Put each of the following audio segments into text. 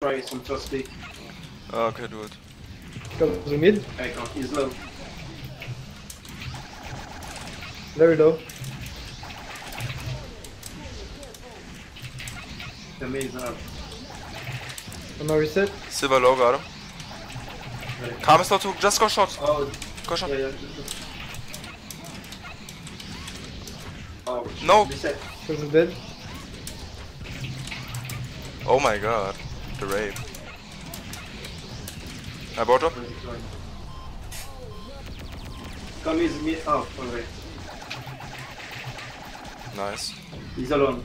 try some first pick. Okay, do it. to the mid, I can't, he's low. very low. The maze up. I'm a reset. Silver low, got him. Right. Calm is low too. Just go short. Oh, Go short. yeah, yeah. just- just- Oh, No. reset. Comes the dead. Oh my god. The rape. I brought up. Right, right. Come is me. Oh, alright. Nice. He's alone.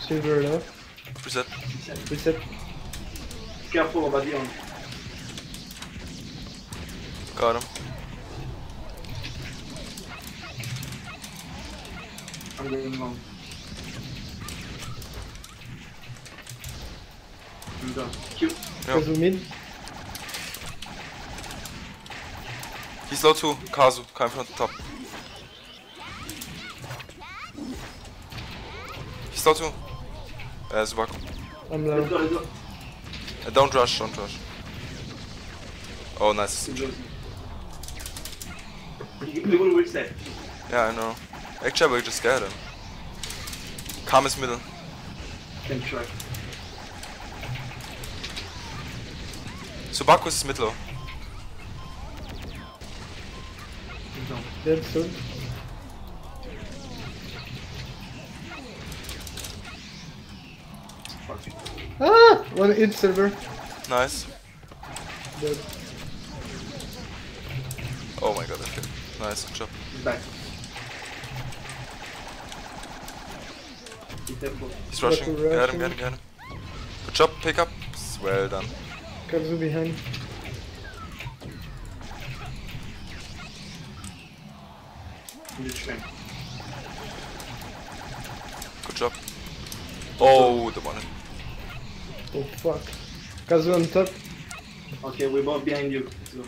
Silver low. Reset. Reset. Reset. Careful about the on. Got him. I'm going long. I'm done. Q. Yep. Mid. He's low too. Kazu. Come from the top. He's low too. Uh, Zubaku. I'm Let's go, low. let's. Uh, don't rush, don't rush. Oh, nice. He goes. He he. Yeah, I know. Actually, I will just get him. Calm is middle. Can try. Subaku is mid low. Dead soon. Ah! One hit silver. Nice. Dead. Oh my god, okay. Nice, good job. He's back. He's rushing. Get him, get him, get him. Good job, pick up. Well done. Kazu behind. In the. Good job. Oh, the one. Oh fuck. Kazu on top. Okay, we're both behind you. Let's go.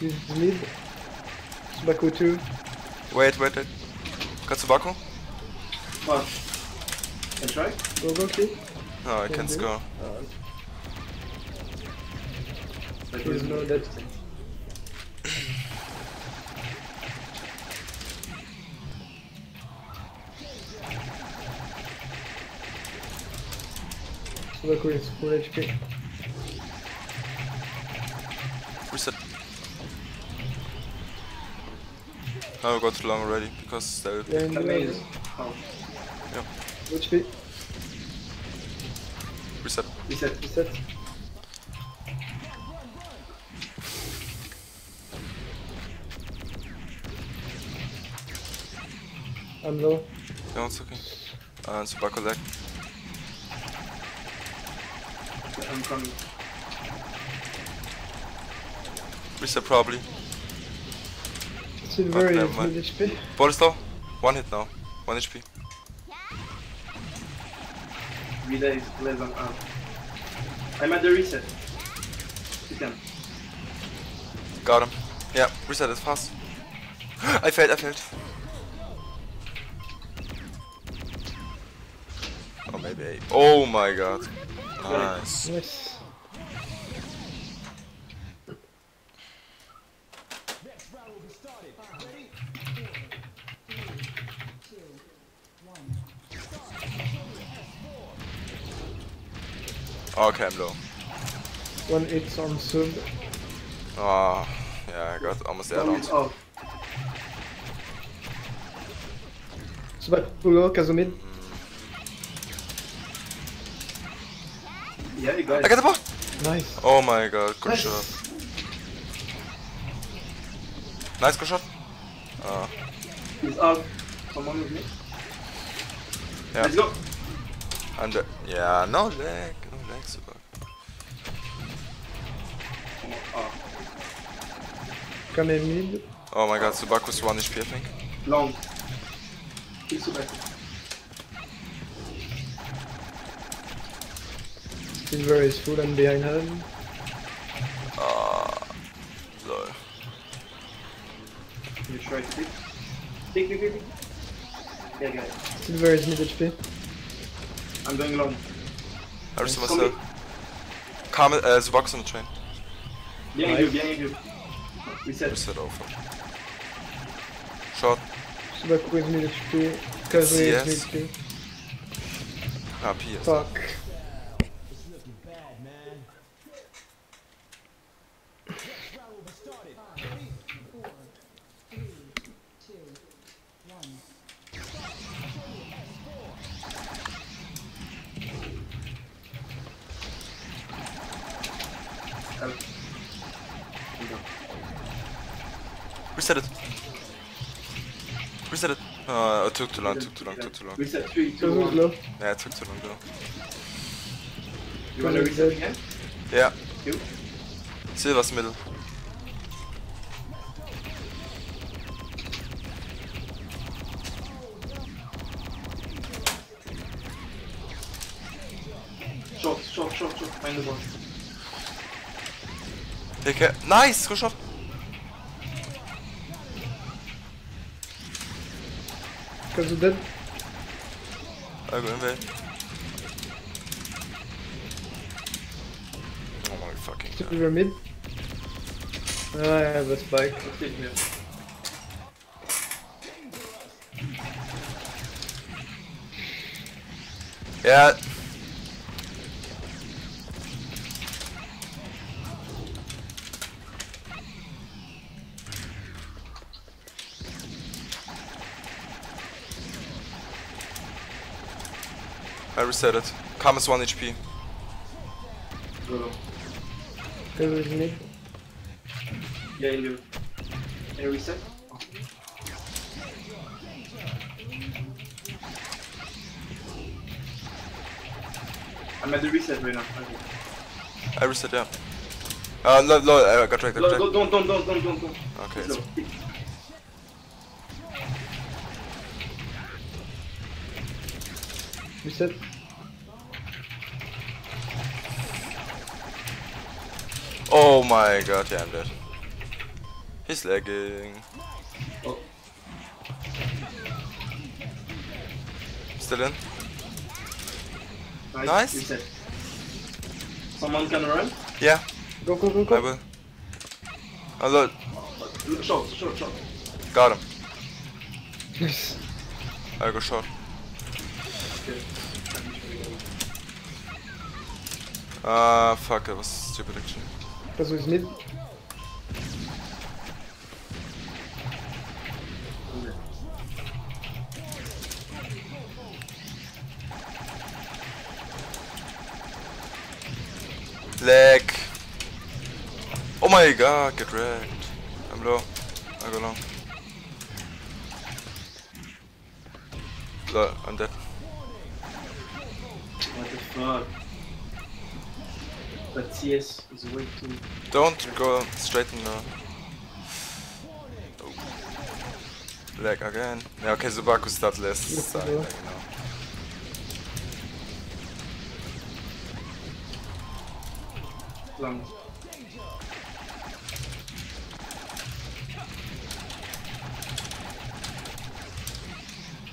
He's mid. Subaku 2. Wait, wait, wait. Got Subaku? Oh. Can try? Go go kid. No, I Can can't do. score. Like, He's we're- low, dead. Subaku full HP. Reset. Now we got too long already because they will Yeah, in The the maze. maze. Oh. HP. reset. Reset. Reset. I'm low. No, it's okay. And Subaku lag. I'm coming. Reset probably. It's in very mind. mid HP. Ball is low. One hit now. One HP. Vida is less than half. I'm at the reset. You can. Got him. Yeah, reset is fast. I failed, I failed. Maybe. Oh my god. Nice. Nice. Okay, I'm low. One hit on sub. Oh, ah, yeah, I got almost the Long add is off. Subaku low, Kazu mm-hmm. Yeah, you got I it. got the ball! Nice. Oh my god, good Nice. shot. Nice, good shot. Uh, He's off. Someone with me. yeah, Let's go. and the, yeah, no lag, no lag, super. Oh, Come in mid. Oh my god, Subaku's 1 HP, I think. long. Keep super. Silver is full and behind him. Ah, lol. You try to pick. Pick, pick, pick, pick. Yeah, guys. Silver is mid HP. I'm going long. I receive Come myself. Carmen, uh, Zubaku's on the train. Behind you, behind you. Reset. Reset over. Short. Subaku is mid HP. Kazuya is mid HP. Ah, PS. Fuck. Out. Reset it. Reset it. Uh, it took too long, took too long, took too long. Reset 3, 2, Kazuya is 1. low. Yeah, it took too long though. You wanna reset again? Yeah. You? Silver's middle. Short, short, short, short. Find the ball. Take care. Nice! Shot. Kazu dead. I go invade. Oh my fucking god. Silver mid. Ah, I have a spike. Let's take him. Yeah. Reset it. Calm is 1 HP. Go long. Kazu is mid. Yeah, in you. Can reset? I'm at the reset right now. Okay. I reset, yeah. Uh, no, no, I got tracked, I got No, tracked. don't, don't, don't, don't, don't, don't. Okay, it's Slow. Reset. Oh my god, yeah, I'm dead. He's lagging. Oh, Still in? nice. Nice. Reset. Someone can run? Yeah, Go, go, go, I go. will. Oh, look, Short, short, short. got him. Nice. I go shot. Okay. Ah, fuck, that was stupid actually. Kazu is mid. Lag. Oh my god, get wrecked. I'm low. I go long. Lol, I'm dead. What the fuck? But CS is way too. Don't go straight in the... Oh. Lag again. Yeah, okay, Zubaku starts last side, you know. long.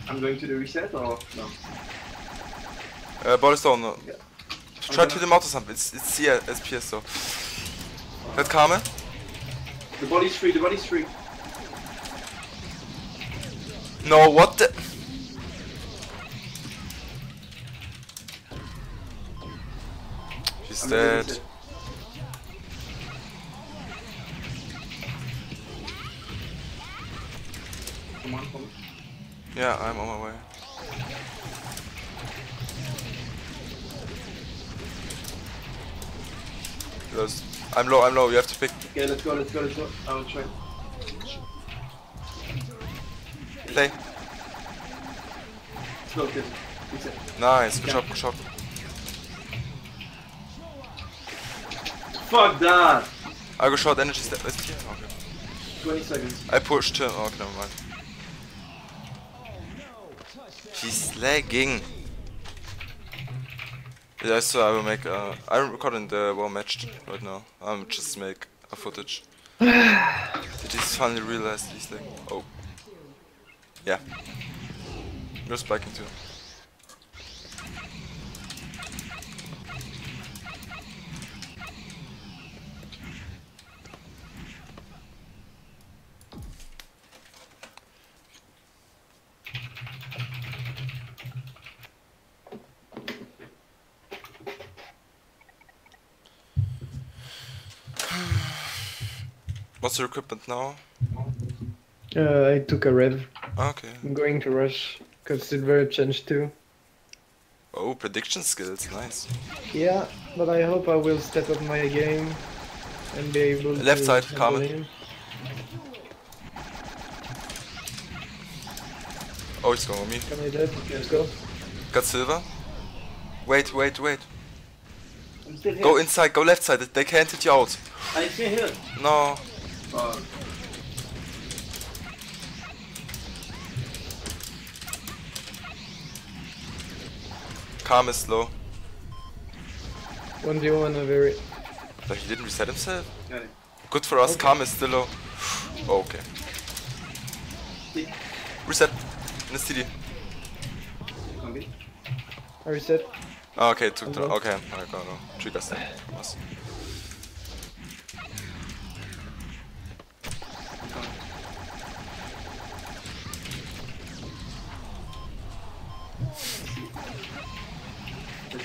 I'm going to the reset or no? Uh, ball is Try to out or something. It's, it's CS, it's PS so. That Carmen? The body's free, the body's free. No, what the... She's I'm dead. Come on, come on. Yeah, I'm on my way. I'm low, I'm low, you have to pick. Okay, let's go, let's go, let's go. I'll try. Play. Let's go, kids. Reset. Nice, good job, good job. Fuck that! I go short energy step. Is here? Okay. 20 seconds. I pushed him. Oh, okay, never mind. He's lagging. Yeah, so I will make. Uh, I'm recording the one matched right now. I'm just make a footage. Did he finally realize he's like, oh, yeah. You're spiking too. What's your equipment now? Uh, I took a rev. Okay. I'm going to rush because Silver changed too. Oh, prediction skills, nice. Yeah, but I hope I will step up my game and be able to. Left side, handle Carmen. him. Oh, he's going on me. Can I dead? Let's go. Got silver. Wait, wait, wait. I'm still here. Go inside, go left side. They can't hit you out. I'm still here. No. Uh, Calm is low. One v one, a very. But he didn't reset himself. got it. Good for us. Okay. Calm is still low. Oh, okay. Stick. Reset. In the CD. Come in. I reset. Oh, okay, took the. Okay. Okay, I got no. Triggers then. Was. I'm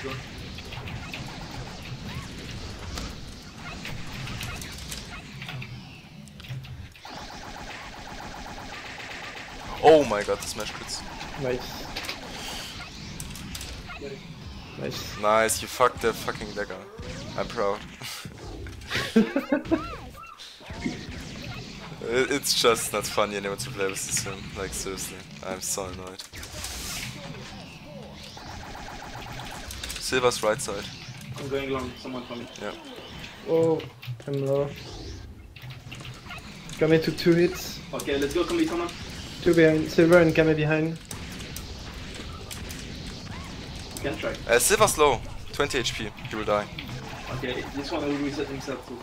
Let's. Oh my god, the smash crits. Nice. Nice. Nice, you fucked the fucking dagger. I'm proud. It's just not funny anymore to play with this sim. Like seriously, I'm so annoyed. Silver's right side. I'm going long. Someone coming. Yeah. Oh, I'm low. Kame took two hits. Okay, let's go. Come in, someone. Two behind. Silver and Kame behind. You can try. Uh, Silver's low. 20 HP. He will die. Okay, this one will reset himself too.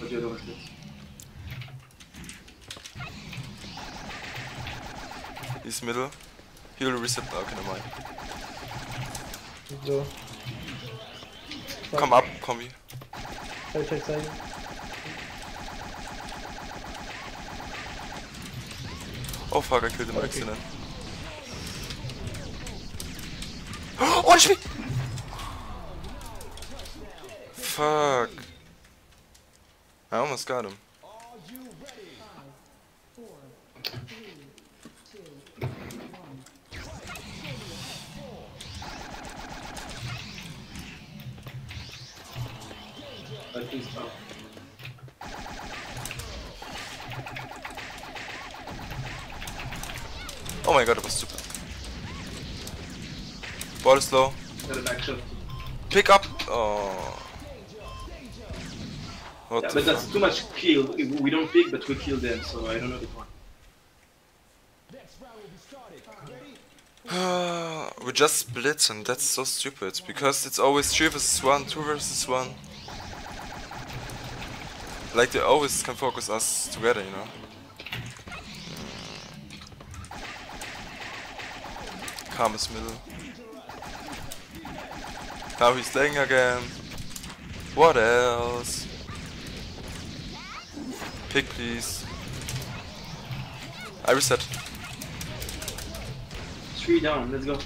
But the other He's middle. He will reset. Okay, never mind. So. Come up, combi. Side, side, side. Oh fuck, I killed him by Okay. accident. Oh! Fuck. I almost got him. Oh my god, that was stupid. Ball is low. Got a back shot. Pick up! Oh. What Yeah, but that's too much kill. We don't pick, but we kill them, so I don't know the point. we just split and that's so stupid because it's always 3 versus 1, 2 versus 1. Like they always can focus us together, you know. Calm middle. Now he's laying again. What else? Pick please. I reset. Three down, let's go.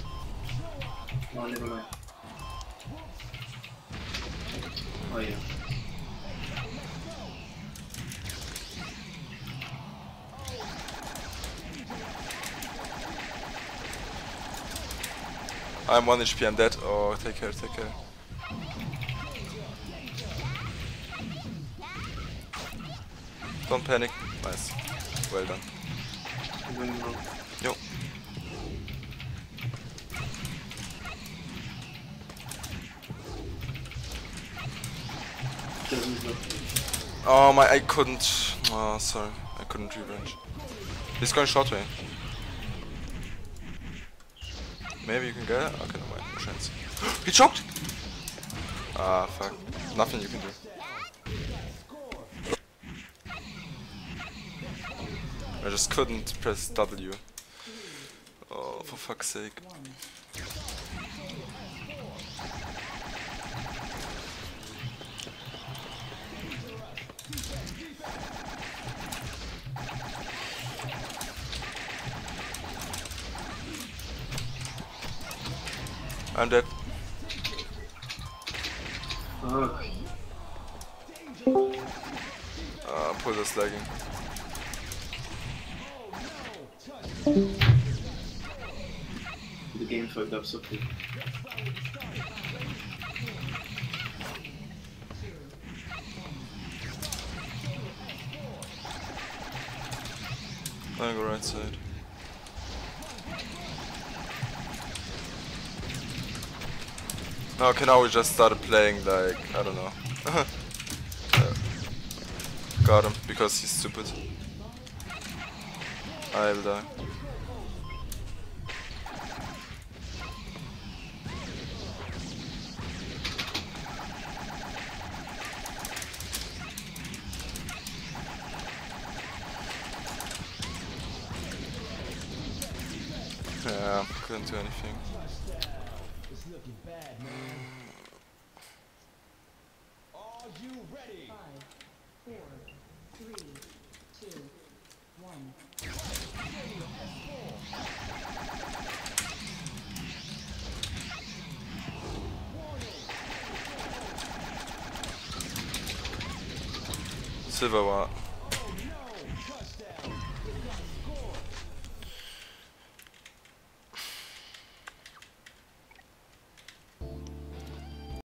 Oh, never mind. Oh yeah. I'm 1 HP, I'm dead. Oh, take care, take care. Don't panic. Nice. Well done. Yo. Oh my, I couldn't. Oh, sorry. I couldn't revenge. He's going short way. Maybe you can get it? Okay, no. No chance. he choked! Ah, fuck. Nothing you can do. I just couldn't press W. Oh, for fuck's sake. I'm dead. Fuck. Uh, pull lagging. The game fucked up so quick. I go right side. No, okay, now we just started playing like, I don't know. Yeah. Got him, because he's stupid. I will die. Yeah, couldn't do anything. Five, four, three, two, one. Silver war